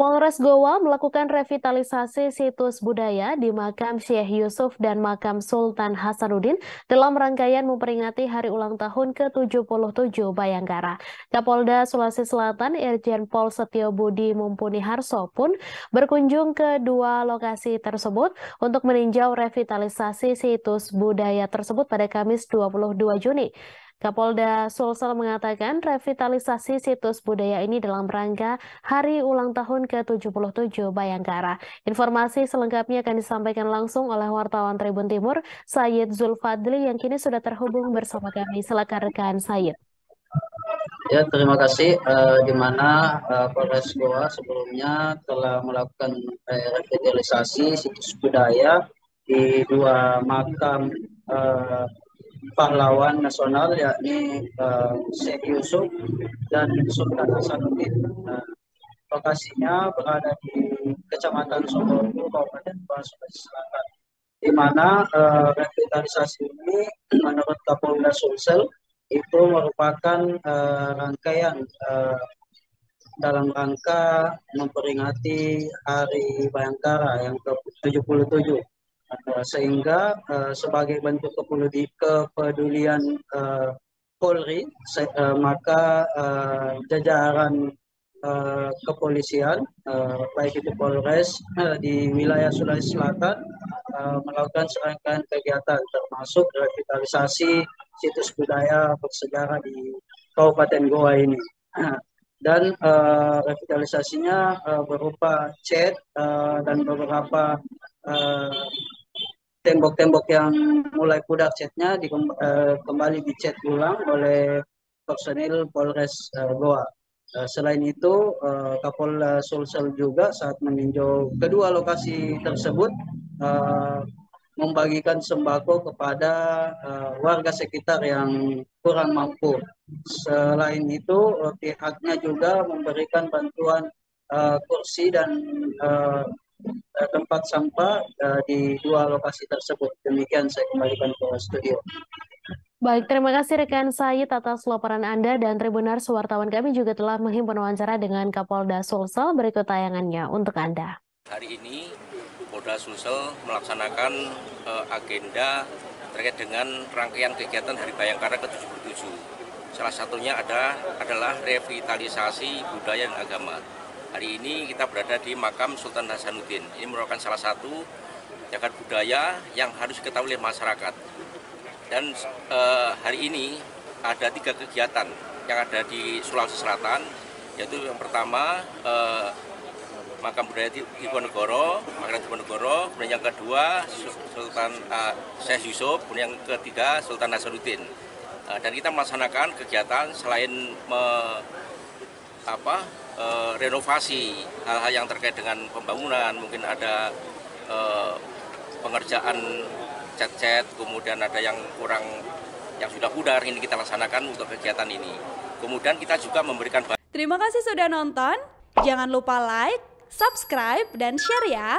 Polres Goa melakukan revitalisasi situs budaya di makam Syekh Yusuf dan makam Sultan Hasanuddin dalam rangkaian memperingati hari ulang tahun ke-77 Bayangkara. Kapolda Sulawesi Selatan Irjen Pol Setio Budi Mumpuni Harso pun berkunjung ke dua lokasi tersebut untuk meninjau revitalisasi situs budaya tersebut pada Kamis 22 Juni. Kapolda Sulsel mengatakan revitalisasi situs budaya ini dalam rangka hari ulang tahun ke-77 Bayangkara. Informasi selengkapnya akan disampaikan langsung oleh wartawan Tribun Timur, Sayed Zulfadli yang kini sudah terhubung bersama kami. Silakan rekan Sayed. Ya, terima kasih. Uh, di mana uh, Polres Goa sebelumnya telah melakukan uh, revitalisasi situs budaya di dua makam uh, pahlawan nasional yakni uh, Syekh Yusuf dan Sultan Hasanuddin. Uh, lokasinya berada di Kecamatan Soloku, Kabupaten Sulawesi Selatan, di mana uh, revitalisasi ini menurut Kapolda Sulsel itu merupakan uh, rangkaian uh, dalam rangka memperingati Hari Bayangkara yang ke-77 Eh, sehingga uh, sebagai bentuk kepedulian uh, Polri uh, maka uh, jajaran uh, kepolisian uh, baik itu Polres uh, di wilayah Sulawesi Selatan uh, melakukan serangkaian kegiatan termasuk revitalisasi situs budaya bersejarah di Kabupaten Goa ini. dan uh, revitalisasinya uh, berupa cat uh, dan beberapa uh, tembok-tembok yang mulai pudar catnya di, uh, kembali dicat ulang oleh personil Polres uh, Goa. Uh, selain itu, uh, Kapolda Sulsel juga saat meninjau kedua lokasi tersebut uh, membagikan sembako kepada uh, warga sekitar yang kurang mampu. Selain itu, uh, pihaknya juga memberikan bantuan uh, kursi dan uh, uh, tempat sampah uh, di dua lokasi tersebut. Demikian saya kembalikan ke studio. Baik, terima kasih rekan Sayid atas laporan Anda dan Tribunar wartawan kami juga telah menghimpun wawancara dengan Kapolda Sulsel berikut tayangannya untuk Anda. Hari ini Polda Sulsel melaksanakan uh, agenda terkait dengan rangkaian kegiatan Hari Bayangkara ke-77. Salah satunya ada adalah revitalisasi budaya dan agama. Hari ini kita berada di makam Sultan Hasanuddin. Ini merupakan salah satu jagat budaya yang harus diketahui oleh masyarakat. Dan eh, hari ini ada tiga kegiatan yang ada di Sulawesi Selatan, yaitu yang pertama eh, makam budaya di Diponegoro, makam Diponegoro, kemudian yang kedua Sultan uh, Syekh Yusuf, kemudian yang ketiga Sultan Hasanuddin. Uh, dan kita melaksanakan kegiatan selain me, apa uh, renovasi hal-hal yang terkait dengan pembangunan mungkin ada uh, pengerjaan cat-cat kemudian ada yang kurang yang sudah pudar ini kita laksanakan untuk kegiatan ini. Kemudian kita juga memberikan Terima kasih sudah nonton. Jangan lupa like subscribe dan share ya